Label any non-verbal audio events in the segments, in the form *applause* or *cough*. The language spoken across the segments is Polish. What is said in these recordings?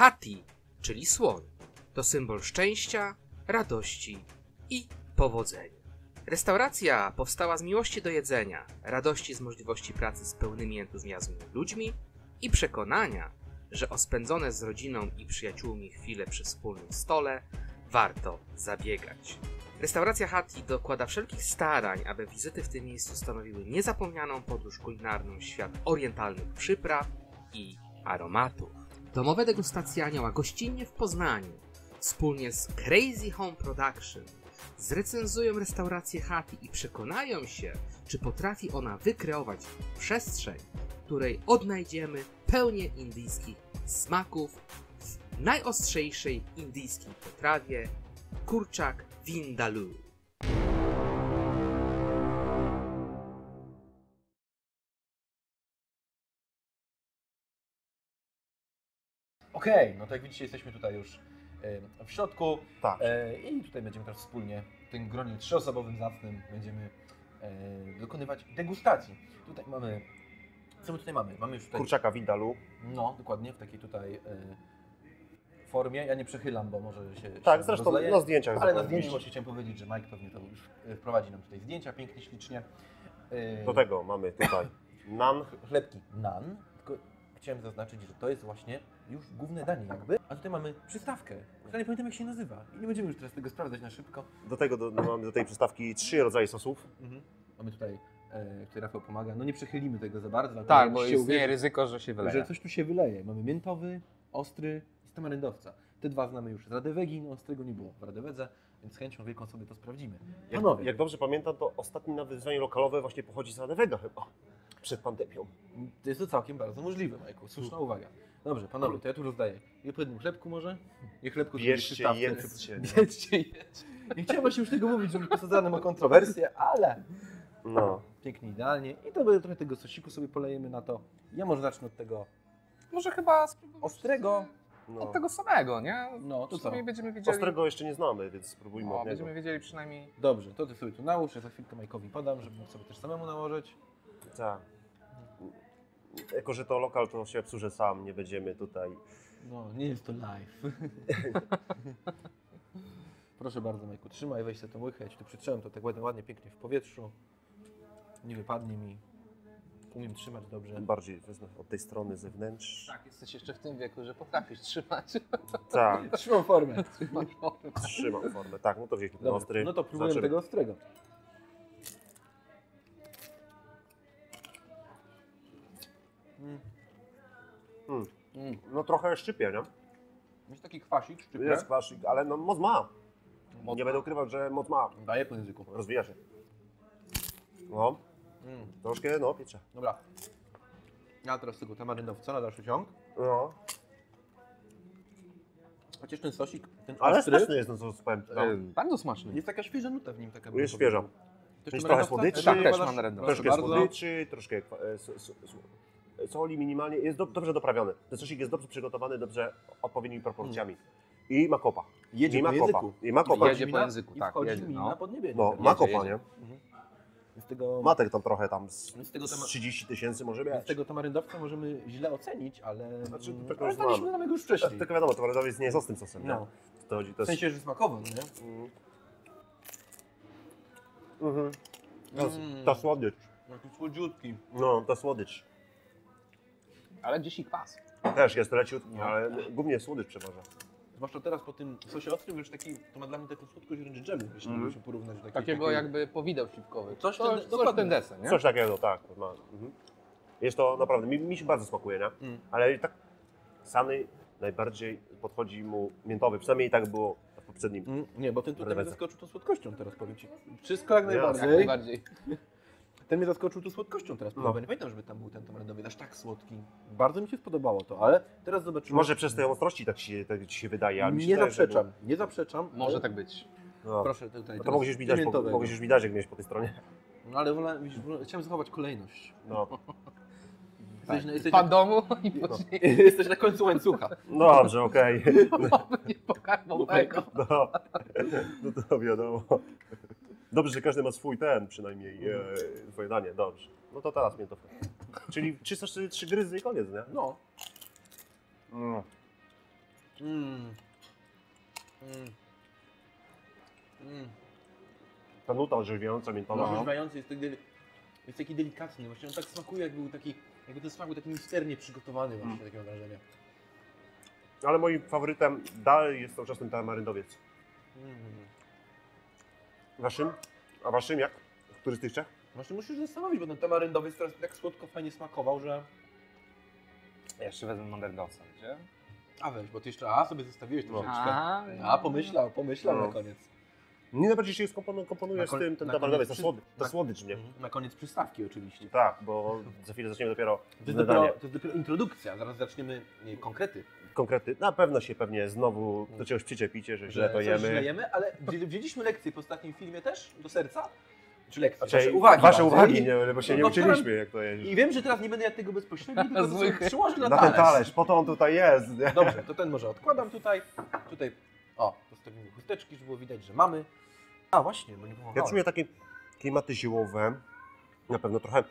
Hati, czyli słoń, to symbol szczęścia, radości i powodzenia. Restauracja powstała z miłości do jedzenia, radości z możliwości pracy z pełnymi entuzjazmu ludźmi i przekonania, że o spędzone z rodziną i przyjaciółmi chwile przy wspólnym stole warto zabiegać. Restauracja Hati dokłada wszelkich starań, aby wizyty w tym miejscu stanowiły niezapomnianą podróż kulinarną w świat orientalnych przypraw i aromatów. Domowe degustacje Anioła gościnnie w Poznaniu wspólnie z Crazy Home Production zrecenzują restaurację Hati i przekonają się, czy potrafi ona wykreować przestrzeń, w której odnajdziemy pełnię indyjskich smaków w najostrzejszej indyjskiej potrawie kurczak vindaloo. Okej, no to jak widzicie, jesteśmy tutaj już e, w środku Tak. e, i tutaj będziemy teraz wspólnie w tym gronie trzyosobowym zacnym będziemy e, dokonywać degustacji. Tutaj mamy, co my tutaj mamy? Mamy już tutaj, Kurczaka Windalu. no dokładnie, w takiej tutaj e, formie. Ja nie przechylam, bo może się Tak, się zresztą rozleje. na zdjęciach. Ale na zapewne zdjęciu widzisz. właśnie chciałem powiedzieć, że Mike pewnie to już e, wprowadzi nam tutaj zdjęcia pięknie, ślicznie. E, Do tego mamy tutaj *coughs* nan. chlebki nan, tylko chciałem zaznaczyć, że to jest właśnie już główne danie jakby, a tutaj mamy przystawkę, która nie pamiętam jak się nazywa i nie będziemy już teraz tego sprawdzać na szybko. Do tego do, no, mamy do tej przystawki trzy rodzaje sosów. Mamy tutaj, e, tutaj Rafał pomaga, no nie przechylimy tego za bardzo, ale Tak, bo istnieje uwierzyć, ryzyko, że się wyleje. że coś tu się wyleje. Mamy miętowy, ostry i z tamaryndowca. Te dwa znamy już z Radewegi, no ostrego nie było w Radewedze, więc z chęcią wielką sobie to sprawdzimy. Jak, Panowie, jak dobrze pamiętam, to ostatnie nawet wyzwanie lokalowe właśnie pochodzi z Radewega chyba. Przed pandemią. to jest to całkiem bardzo możliwe, Majku, słuszna uwaga. Dobrze, panowie, to ja tu rozdaję. Je po jednym chlebku może? Nie chlebku, Bierzcie, jedzcie. nie? Bierzcie, jedzcie. Nie chciałem właśnie już tego mówić, żeby posadzane ma kontrowersję, ale No. pięknie, idealnie. I to będzie trochę tego sosiku sobie polejemy na to. Ja może zacznę od tego Może chyba spróbować ostrego. no. od tego samego, nie? No, to co? Przynajmniej będziemy wiedzieli. Ostrego jeszcze nie znamy, więc spróbujmy O, od niego. będziemy wiedzieli przynajmniej. Dobrze, to ty sobie tu nałóż, ja za chwilkę Majkowi podam, żeby mógł sobie też samemu nałożyć. Tak. Jako, że to lokal, to się obsłużę sam, nie będziemy tutaj. No, nie jest to live. *laughs* Proszę bardzo, Majku, trzymaj, weź sobie tą łychę, ja ci tu przytrzymam to tak ładnie, ładnie, pięknie w powietrzu. Nie wypadnie mi. Umiem trzymać dobrze. Bardziej wezmę od tej strony zewnętrz. Tak, jesteś jeszcze w tym wieku, że potrafisz trzymać. *laughs* Tak, Trzymam formę. Trzymasz formę. trzymam formę. Tak, no to wzięliśmy ten Dobra, ostry. no to próbujemy tego ostrego. Mm. Mm. No trochę szczypie, nie? Jest taki kwasik, szczypie. Jest kwasik, ale no moc ma. Moc Nie będę ukrywał, że moc ma. Daję po języku. Rozwija się. No, Mm. troszkę, no, piecze. Dobra. Ja teraz tego tamaryndowca na dalszy ciąg. No, Chociaż ten sosik, ten ale ostry, smaczny jest, no co powiem. No. Bardzo smaczny. jest taka świeża nuta w nim. Taka Jest świeża. Też Jest trochę słodyczy. Tak, Też mam. Proszę Troszkę bardzo. słodyczy, troszkę kwa- e, soli minimalnie. Jest do, dobrze doprawiony. Ten sosik jest dobrze przygotowany, dobrze odpowiednimi proporcjami. I ma kopa. Jedzie I ma po kopa. języku. I ma kopa. Jedzie po języku, i tak, wchodzi jedzie, mi no. na podniebienie. No, ma jedzie. kopa, nie? Z tego, Matek tam trochę tam z, z tego, z tema- 30 tysięcy może z mieć. tego tamaryndowca możemy źle ocenić, ale, Znaczy, mm, tego ale już znaliśmy nam go już wcześniej. Tylko wiadomo, towarowiec nie jest ostrym sosem, nie? No. To chodzi, to W jest... sensie, że smakowo, no nie? Mm. Mhm. Mm. ta słodycz. Taki słodziutki. No, ta słodycz. Ale gdzieś i kwas. Też jest leciutki, No. ale głównie słodycz przeważa. Zwłaszcza teraz po tym sosie ostrym, już taki, to ma dla mnie taką słodkość wręcz dżemu, jeśli Mhm. byśmy porównać do takiej, Takiego takiej... jakby powideł śliwkowy. Coś ten- coś ten desen, nie? Coś takiego, tak. Ma. Mhm. Jest to naprawdę, mi, mi się bardzo smakuje, nie? Mm. Ale tak Sany najbardziej podchodzi mu miętowy, przynajmniej tak było w poprzednim. Mm, nie, bo ten tutaj zaskoczył tą słodkością teraz, powiem Ci. Wszystko jak Ja, Jak najbardziej. Ten mnie zaskoczył tą słodkością teraz, No. no. nie pamiętam, żeby tam był ten tamarynowy aż tak słodki. Bardzo mi się spodobało to, ale teraz zobaczymy. Może przez te ostrości tak ci, tak ci się wydaje, ale mi się Nie wydaje, że zaprzeczam, nie zaprzeczam. Może ale... tak być. No. Proszę tutaj. No to teraz mogłeś już widać, po, pimentowego. mogłeś już widać, jak miałeś po tej stronie. No ale widzisz, chciałem zachować kolejność. No, *laughs* Jesteś, na, jesteś, Pan na, domu i później *laughs* jesteś na końcu łańcucha. no dobrze, okej. *laughs* nie pokarmowego. No, no to wiadomo. Dobrze, że każdy ma swój ten przynajmniej, e, swoje danie, dobrze. No to teraz mnie to... Czyli 304 trzy gryzy i koniec, nie? No. Mm. Mm. Mm. Mm. Ta nuta orzeźwiająca, miętowa. No, No. orzeźwiający jest, tak jest taki delikatny. Właśnie on tak smakuje, jakby był taki, jakby ten smak był taki misternie przygotowany właśnie, Mm. takie mam wrażenie. Ale moim faworytem dalej jest cały czas ten tamaryndowiec. Mm. Waszym? A waszym jak? Który z tych trzech? Właśnie musisz się zastanowić, bo ten tamaryndowiec teraz tak słodko, fajnie smakował, że... Ja jeszcze wezmę Manderdosa, gdzie? A weź, bo ty jeszcze A sobie zostawiłeś No. troszeczkę. A, A, pomyślał, pomyślał No. na koniec. Nie najbardziej się skompono- komponuje Na z tym ten na tamaryndowiec, ta, słody, ta na- słodycz mnie. Mhm. Na koniec przystawki oczywiście. Tak, bo za chwilę zaczniemy dopiero To jest, dopiero, to jest dopiero introdukcja, zaraz zaczniemy nie, konkrety. Konkrety. Na pewno się pewnie znowu do czegoś przyczepicie, że źle to coś źle jemy. jemy, ale wzię- wzięliśmy lekcję po ostatnim filmie też do serca? Czy lekcje? Znaczy, Wasze uwagi. wasze uwagi, I- nie, bo się nie no, uczyliśmy jak to jest. I wiem, że teraz nie będę jadł tego bezpośrednio, tylko *laughs* to przyłożę na, Na ten talerz. talerz, po to on tutaj jest. nie? Dobrze, to ten może odkładam tutaj. Tutaj, o, postawimy chusteczki, żeby było widać, że mamy. A właśnie, bo nie Ja pomagałem. czuję takie klimaty ziołowe, na pewno trochę,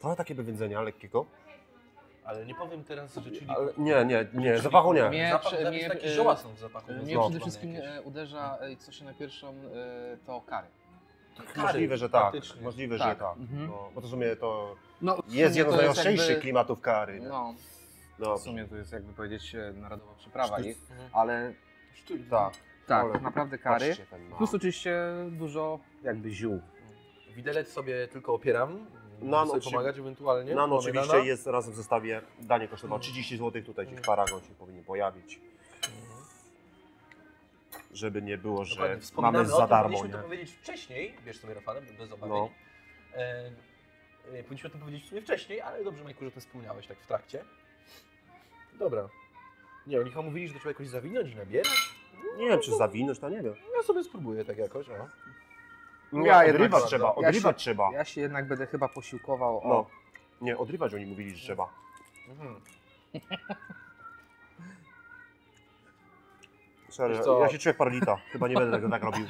trochę takie wywiędzenia lekkiego, Ale nie powiem teraz, że czyli... ale nie, nie, nie, zapachu nie. Mnie- Zapach, zapach, mnie- takie e, zioła są w zapachu. Mnie No. przede wszystkim jakieś. e, uderza, e, co się na pierwszą, e, to kary. Możliwe, że tak, Faktycznie. możliwe, Tak. że tak. Mhm. No, bo to w sumie to No, w jest sumie jedno z to jest najostrzejszych jakby- klimatów kary. nie? No, No, w sumie to jest jakby powiedzieć e, narodowa przyprawa ich, ale Sztuc- tak. tak, Ale naprawdę kary. Patrzcie ten. Plus oczywiście dużo jakby ziół. Widelec sobie tylko opieram. No, sobie pomagać ewentualnie. Mamy oczywiście nana. jest razem w zestawie, danie kosztowało 30 zł, tutaj gdzieś paragon się powinien pojawić. Żeby nie było, że Dokładnie, mamy o za tym, darmo, Powinniśmy nie? to powiedzieć wcześniej, wiesz sobie Rafale, bez obawy. No. E, e, powinniśmy o tym powiedzieć w sumie wcześniej, ale dobrze Majku, że to wspomniałeś tak w trakcie. Dobra. Nie, oni chyba mówili, że to trzeba jakoś zawinąć i nabierać. Nie wiem, czy zawinąć, to nie wiem. Ja sobie spróbuję tak jakoś, o. Nie, Ja jednak- odrywać trzeba, ja odrywać się- trzeba. Ja się jednak będę chyba posiłkował o... No. Nie, odrywać oni mówili, że trzeba. Mhm. *laughs* Sorry, ja się czuję jak paralita. Chyba nie będę tego tak robił.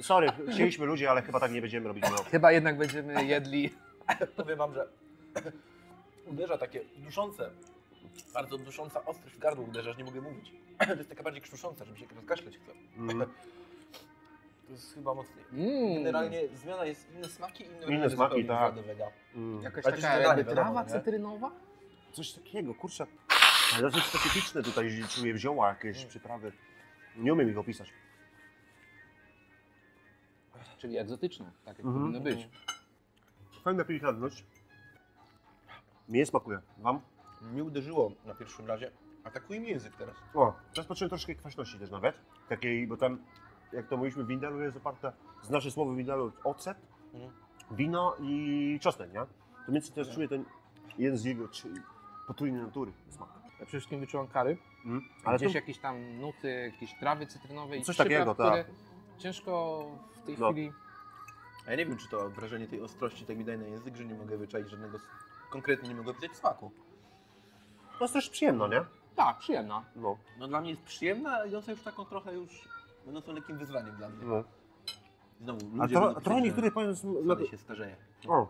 Sorry, chcieliśmy ludzie, ale chyba tak nie będziemy robić. No. Chyba jednak będziemy jedli... *laughs* Powiem wam, że *laughs* uderza takie duszące, bardzo dusząca ostrość w gardło uderza, że nie mogę mówić. *clears throat* To jest taka bardziej krztusząca, żeby się rozkaszleć chce. Mm. To jest chyba mocniej. Mm, Generalnie zmiana jest inne smaki, inne, Inne smaki, tak. Mm. Jakaś Ale to taka jakby trawa nie? cytrynowa? Coś takiego, kurczę. Ale dosyć specyficzne tutaj czuję wzięła jakieś Mm. przyprawy. Nie umiem ich opisać. Czyli egzotyczne, tak jak Mhm. powinno być. Fajna pikantność. Mnie smakuje. Wam? Mi uderzyło na pierwszym razie. Atakuje mi język teraz. O, teraz poczułem troszkę kwaśności też nawet. Takiej, bo tam, jak to mówiliśmy, w windelu jest oparte, znaczy słowo w windelu ocet, Mhm. wino i czosnek, nie? To więc też czuję ten jeden z jego potrójnej natury smak. Ja przede wszystkim wyczułam kary. Mm. Ale Gdzieś jakieś tam nuty, jakieś trawy cytrynowe i Coś takiego, które tak. ciężko w tej No. chwili... A ja nie wiem, czy to wrażenie tej ostrości tak mi daje na język, że nie mogę wyczaić żadnego, konkretnie nie mogę opisać smaku. to jest też przyjemno, nie? Tak, przyjemna. No. No dla mnie jest przyjemna, ale idąca już taką trochę już, będącą lekkim wyzwaniem dla mnie. no. Znowu, A ludzie tro, będą trochę pisać, niektóre że powiem, wcale się starzeje. o,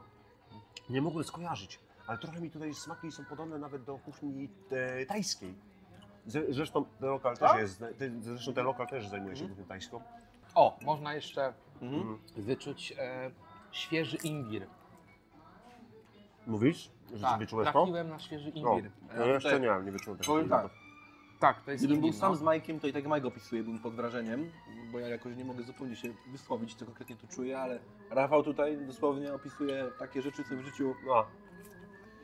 nie mogłem skojarzyć, ale trochę mi tutaj smaki są podobne nawet do kuchni e, tajskiej. Zresztą ten lokal też Tak? jest, zresztą ten lokal też zajmuje się Mhm. kuchnią tajską. O, można jeszcze Mhm. Wyczuć e, świeży imbir. Mówisz? Że Tak, tak, wyczułeś to? trafiłem na świeży imbir. no ja jeszcze nie, nie wyczułem tego. Powiem tak, Tak, to jest gdybym był sam no. z Majkiem, to i tak Mike opisuje, byłem pod wrażeniem, bo ja jakoś nie mogę zupełnie się wysłowić, co konkretnie tu czuję, ale Rafał tutaj dosłownie opisuje takie rzeczy, co w życiu No.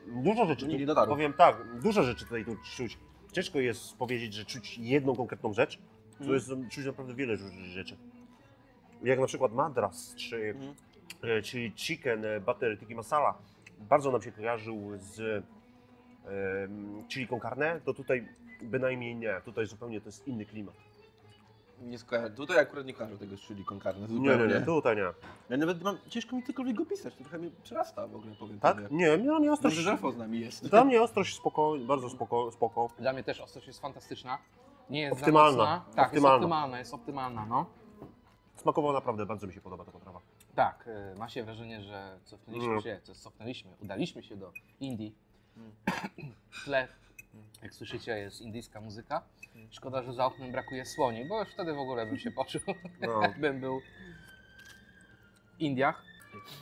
Dużo rzeczy, Nie, nie tu, dotarł. powiem tak, dużo rzeczy tutaj tu czuć. Ciężko jest powiedzieć, że czuć jedną konkretną rzecz. Mhm. jest czuć naprawdę wiele rzeczy. Jak na przykład madras, czy, Mhm. e, czyli chicken e, butter tiki masala. Bardzo nam się kojarzył z chili con carne, to tutaj bynajmniej nie. Tutaj zupełnie to jest inny klimat. nie skojarzę. Tutaj akurat nie kojarzę tego z chili con carne, Nie, zupełnie. nie, nie, tutaj nie. Ja nawet mam, ciężko mi cokolwiek opisać, to trochę mnie przerasta w ogóle, powiem Tak? tobie. Nie, nie, nie Dobrze, ostrość. że Rafał z nami jest. Dla mnie ostrość spoko, bardzo spoko, spoko. Dla mnie też ostrość jest fantastyczna. Nie jest Optymalna. Za mocna. Tak, Optymalna. jest optymalna, jest optymalna, no. Smakowo naprawdę bardzo mi się podoba ta potrawa. Tak, e, ma się wrażenie, że cofnęliśmy Mm. się, co cofnęliśmy, udaliśmy się do Indii. W tle Jak słyszycie, jest indyjska muzyka. Szkoda, że za oknem brakuje słoni, bo już wtedy w ogóle bym się poczuł, No. *laughs* jakbym był w Indiach.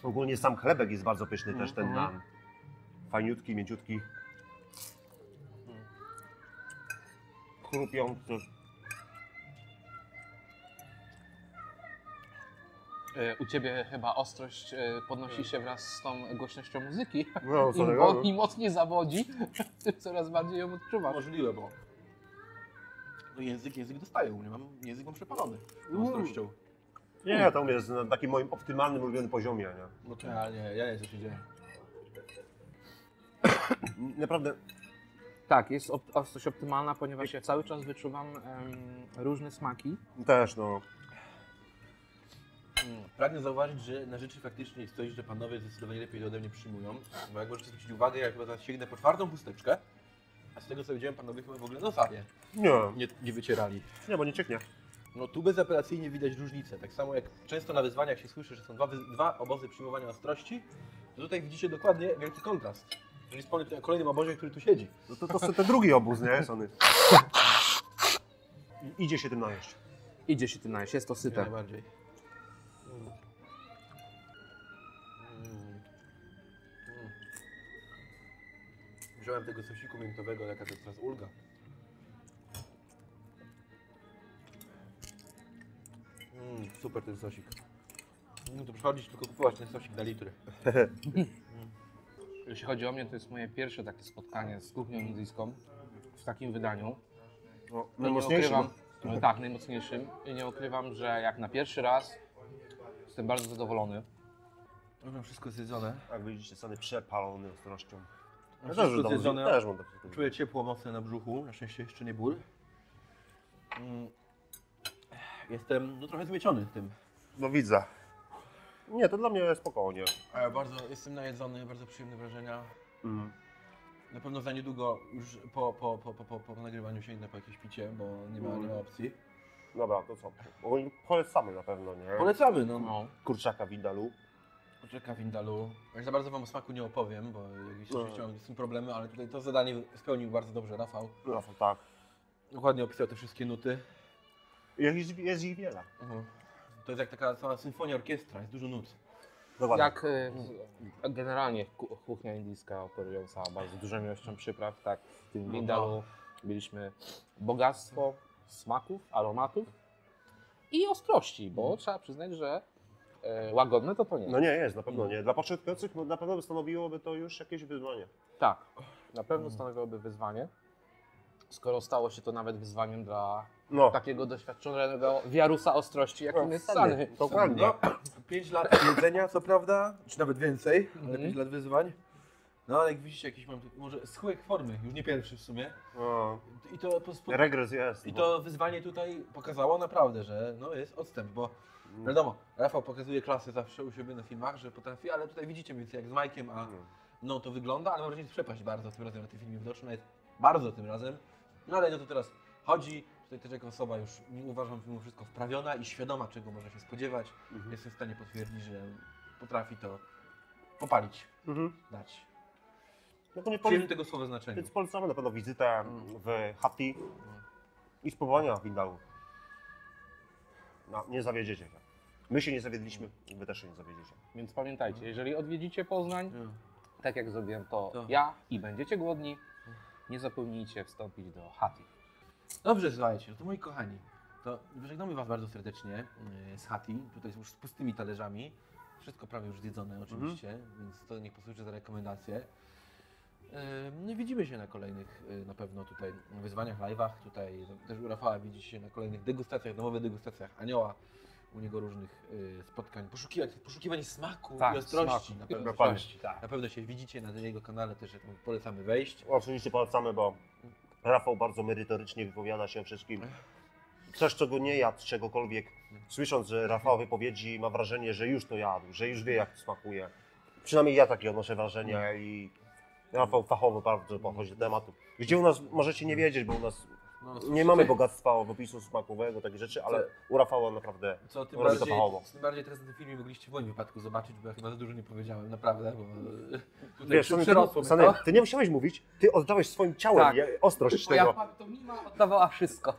Ogólnie sam chlebek jest bardzo pyszny też, ten Mhm. nan. Fajniutki, mięciutki. Chrupiący. U ciebie chyba ostrość e, podnosi się wraz z tą głośnością muzyki. No, *laughs* Im, sorry, bo. Im mocniej zawodzi, tym *laughs* coraz bardziej ją odczuwasz. Możliwe, bo no język, język dostaję u mnie, mam, język mam przepalony Mm. ostrością. Nie, to jest na takim moim optymalnym, ulubionym poziomie, nie? No to ja nie, ja nie, co się dzieje. *coughs* Naprawdę, Tak, jest op- ostrość optymalna, ponieważ ja cały czas wyczuwam em, różne smaki. też no. Pragnę zauważyć, że na rzeczy faktycznie jest coś, że panowie zdecydowanie lepiej to ode mnie przyjmują. Bo jak możecie zwrócić uwagę, jak chyba teraz sięgnę po czwartą chusteczkę, a z tego co widziałem, panowie chyba w ogóle nosawie Nie, nie, nie wycierali. nie, bo nie cieknie. No tu bezapelacyjnie widać różnicę. Tak samo jak często na wyzwaniach się słyszy, że są dwa, dwa obozy przyjmowania ostrości, to tutaj widzicie dokładnie wielki kontrast. Jeżeli wspomnę tutaj o kolejnym obozie, który tu siedzi. No to, to, to ten drugi obóz, nie? Sony. *laughs* I- Idzie się tym najeść. Idzie się tym najeść, jest to Jak syte. najbardziej. Wziąłem tego sosiku miętowego, jaka to jest teraz ulga. Mm, super ten sosik. No to przychodzić tylko kupować ten sosik na litry. *laughs* Jeśli chodzi o mnie, to jest moje pierwsze takie spotkanie z kuchnią indyjską w takim wydaniu. No, To nie najmocniejszy. ukrywam, no tak, najmocniejszym. I nie ukrywam, że jak na pierwszy raz jestem bardzo zadowolony. Dobra, wszystko zjedzone. Jak widzicie, Sony przepalony ostrością. Ja Wszystko też, też, zjedzone. też mam takie. Czuję ciepło mocne na brzuchu, na szczęście jeszcze nie ból. Mm. Jestem no, trochę zmieciony tym. No widzę. Nie, to dla mnie spokojnie. Ale bardzo jestem najedzony, bardzo przyjemne wrażenia. Mm. Na pewno za niedługo już po, po, po, po, po, po nagrywaniu sięgnę po jakieś picie, bo nie ma, nie ma opcji. Dobra, to co? Polecamy na pewno, nie? Polecamy, no. No. Kurczaka Windalu. Poczeka Windalu. Ja za bardzo wam o smaku nie opowiem, bo jakieś No. mam z tym problemy, ale tutaj to zadanie spełnił bardzo dobrze Rafał. Rafał, tak. Dokładnie opisał te wszystkie nuty. Jest, jest ich wiele. Mhm. To jest jak taka cała symfonia orkiestra, jest dużo nut. Dokładnie. Jak y, generalnie ku- kuchnia indyjska operująca bardzo dużą ilością przypraw, tak w tym No Windalu mieliśmy bogactwo smaków, aromatów i ostrości, bo trzeba przyznać, że łagodne to to nie. No nie, jest, na pewno nie. Dla początkujących no, na pewno stanowiłoby to już jakieś wyzwanie. Tak, na pewno stanowiłoby wyzwanie. Skoro stało się to nawet wyzwaniem dla No, takiego doświadczonego wiarusa ostrości, jakim jest dokładnie, Sany. Dokładnie. No, 5 lat jedzenia, co prawda, czy nawet więcej, ale Mhm. 5 lat wyzwań. No ale jak widzicie, jakiś mam może schyłek formy, już nie pierwszy w sumie. No, I to, po, spo- regres jest. I to wyzwanie tutaj pokazało naprawdę, że no jest odstęp, bo wiadomo, Rafał pokazuje klasę zawsze u siebie na filmach, że potrafi, ale tutaj widzicie więcej jak z Majkiem, a no to wygląda, ale możecie przepaść bardzo tym razem na tym filmie widoczna jest bardzo tym razem. No ale no to teraz chodzi, tutaj też jako osoba już uważam mimo wszystko wprawiona i świadoma czego można się spodziewać. Mhm. Jestem w stanie potwierdzić, że potrafi to popalić, Mhm. dać. No to nie W tego słowa znaczeniu. Więc polecamy na pewno wizytę w Hati i spróbowania Windalu. No, nie zawiedziecie się. My się nie zawiedliśmy, wy też się nie zawiedziecie. Więc pamiętajcie, jeżeli odwiedzicie Poznań, No. tak jak zrobiłem to To. ja i będziecie głodni, nie zapomnijcie wstąpić do Hati. Dobrze, słuchajcie, no to moi kochani, to żegnamy Was bardzo serdecznie yy, z Hati, tutaj już z pustymi talerzami. Wszystko prawie już zjedzone oczywiście, więc to niech posłuży za rekomendację. No widzimy się na kolejnych yy, na pewno tutaj wyzwaniach, live'ach, tutaj no, też u Rafała widzi się na kolejnych degustacjach, domowych degustacjach Anioła, u niego różnych yy, spotkań, poszukiwań, poszukiwań smaku Tak, i ostrości. smaku. Na pewno, się, na pewno się widzicie na jego kanale, też polecamy wejść. Oczywiście polecamy, bo Rafał bardzo merytorycznie wypowiada się o wszystkim. Coś, czego nie jadł, czegokolwiek. Słysząc że Rafała wypowiedzi, ma wrażenie, że już to jadł, że już wie, jak to smakuje. Przynajmniej ja takie odnoszę wrażenie i Rafał fachowo bardzo podchodzi do tematu. Gdzie u nas możecie nie wiedzieć, bo u nas No, Nie słyszycie? mamy bogactwa opisu smakowego, takich rzeczy, ale u Rafała naprawdę Co tym robi to bardziej, fachowo. tym bardziej teraz na tym filmie mogliście w moim wypadku zobaczyć, bo ja chyba za dużo nie powiedziałem, naprawdę, bo e, tutaj Wiesz, przy- Sany, Sany, to. ty nie musiałeś mówić, ty oddałeś swoim ciałem Tak. ostrość Moja tego. pantomima oddawała wszystko.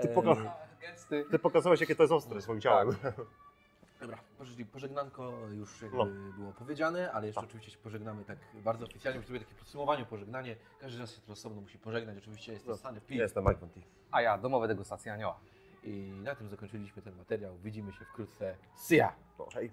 Ty, E, poka- Gesty. ty pokazałeś, jakie to jest ostre swoim ciałem. Dobra, pożegn- pożegnanko już jakby No. było powiedziane, ale jeszcze Tak. oczywiście się pożegnamy tak bardzo oficjalnie, żeby takie podsumowanie, pożegnanie. Każdy raz się to osobno musi pożegnać, oczywiście jest to No. Ja jestem Mike Vanti. A ja, domowe degustacje anioła. I na tym zakończyliśmy ten materiał. Widzimy się wkrótce. See ya! No, hej.